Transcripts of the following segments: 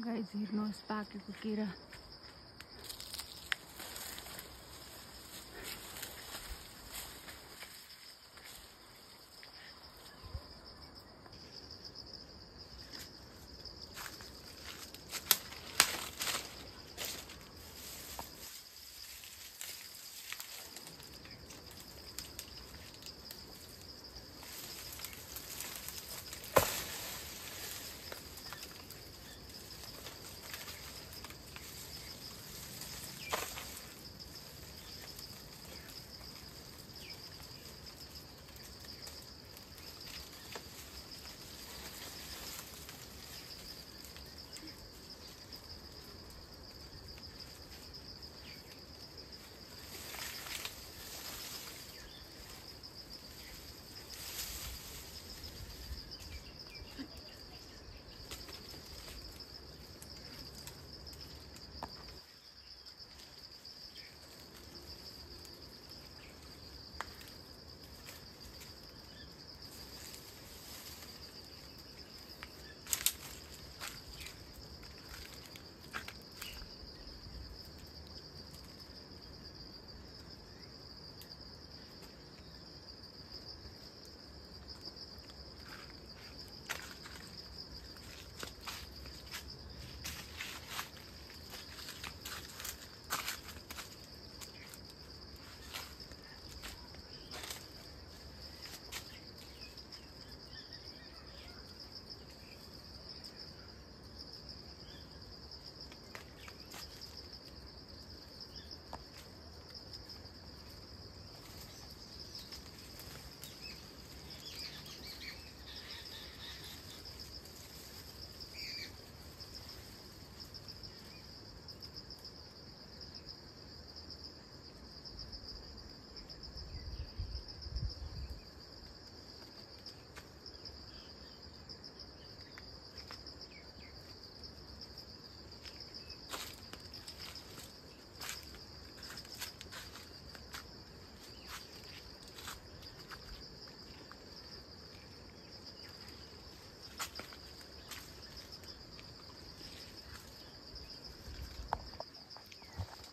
guys here no sparky kukira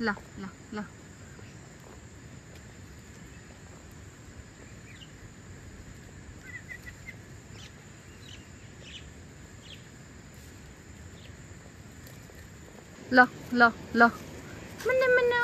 ल ल ल. ल ल ल. मन्ने मन्ने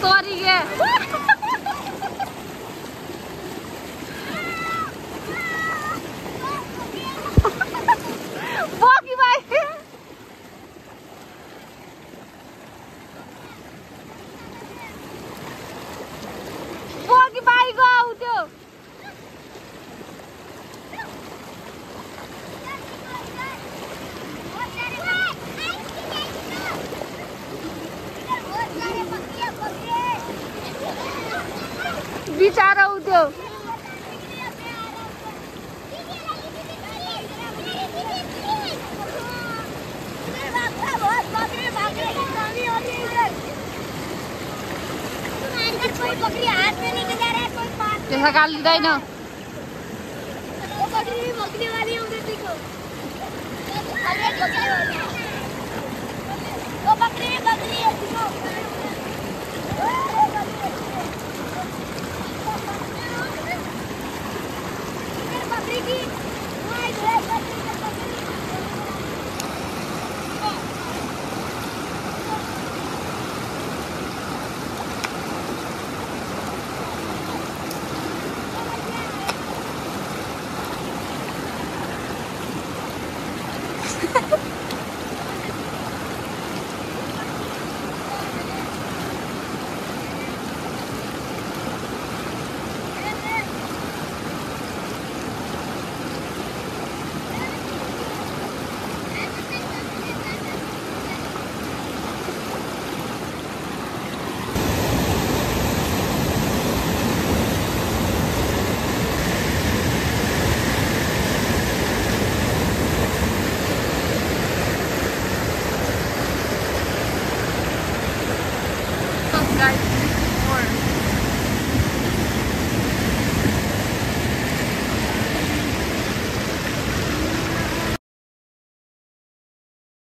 Sorry, yeah. बिचरा उ त्यो कोई बकरी हाथ में रहा है वो बकरी बकरी वाली बकरी बकरी है देखो Thank you. guys, before.